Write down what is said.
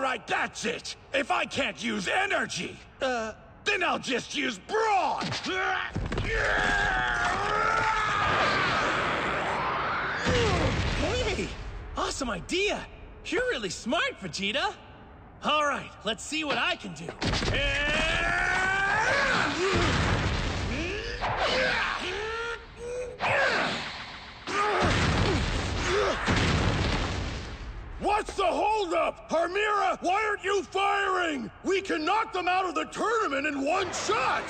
All right, that's it. If I can't use energy, Uh, then I'll just use brawn. hey! Awesome idea! You're really smart, Vegeta! All right, let's see what I can do. What's the holdup? Harmira, why aren't you firing? We can knock them out of the tournament in one shot!